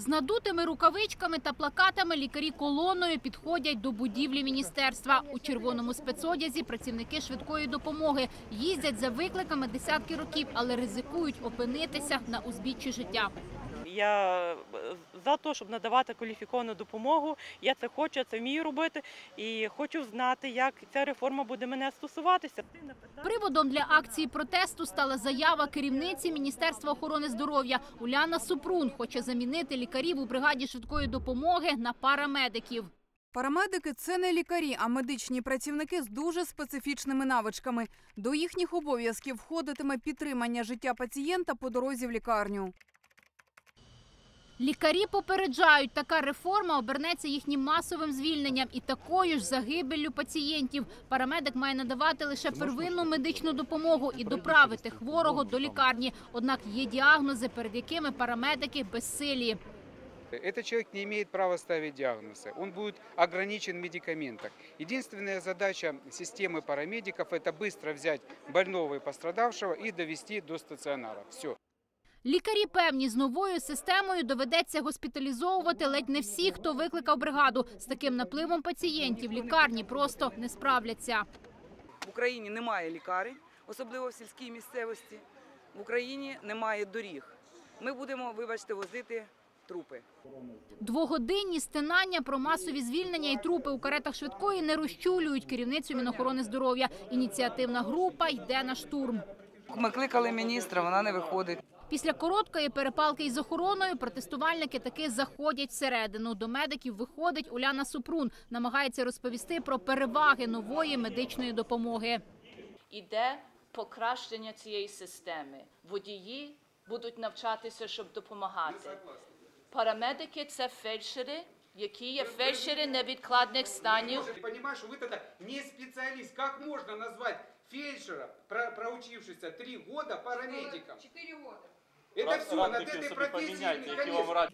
З надутими рукавичками та плакатами лікарі колоною підходять до будівлі міністерства. У червоному спецодязі працівники швидкої допомоги їздять за викликами десятки років, але ризикують опинитися на узбіччі життя. Я е, за те, щоб надавати кваліфіковану допомогу. Я це хочу, я це вмію робити і хочу знати, як ця реформа буде мене стосуватися. Приводом для акції протесту стала заява керівниці Міністерства охорони здоров'я Уляна Супрун. Хоче замінити лікарів у бригаді швидкої допомоги на парамедиків. Парамедики це не лікарі, а медичні працівники з дуже специфічними навичками. До їхніх обов'язків входитиме підтримання життя пацієнта по дорозі в лікарню. Лікарі попереджають, така реформа обернеться їхнім масовим звільненням і такою ж загибеллю пацієнтів. Парамедик має надавати лише первинну медичну допомогу і доправити хворого до лікарні. Однак є діагнози, перед якими парамедики безсилі. Этот человек не имеет права ставить диагнозы. Он будет ограничен в медикаментах. Единственная задача системы парамедиков – это быстро взять больного и пострадавшего и довести до стационара. Все. Лікарі певні, з новою системою доведеться госпіталізовувати ледь не всіх, хто викликав бригаду. З таким напливом пацієнтів лікарні просто не справляться. В Україні немає лікарень, особливо в сільській місцевості. В Україні немає доріг. Ми будемо, вибачте, возити трупи. Двогодинні стинання про масові звільнення і трупи у каретах швидкої не розчулюють керівницю Мінохорони здоров'я. Ініціативна група йде на штурм. Ми кликали міністра, вона не виходить. Після короткої перепалки із охороною протестувальники таки заходять всередину. До медиків виходить Уляна Супрун, намагається розповісти про переваги нової медичної допомоги. іде покращення цієї системи. Водії будуть навчатися, щоб допомагати. Парамедики це фельдшери, які є фельдшери невідкладних станів. Ты понимаешь, что вы не специалист. Как можно назвать фельдшера, про- проучившегося три года, парамедиком? Четыре года. Это все, над этой профессией конец.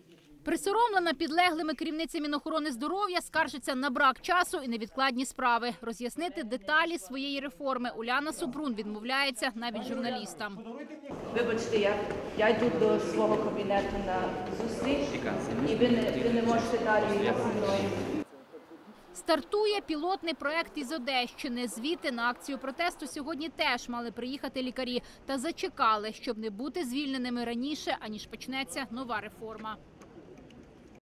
Присоромлена підлеглими керівниця Мінохорони здоров'я скаржиться на брак часу і невідкладні справи. Роз'яснити деталі своєї реформи Уляна Супрун відмовляється навіть журналістам. Вибачте, я, я йду до свого кабінету на зустріч, і ви не, ви не можете далі зі мною. Стартує пілотний проект із Одещини. Звіти на акцію протесту сьогодні теж мали приїхати лікарі та зачекали, щоб не бути звільненими раніше, аніж почнеться нова реформа.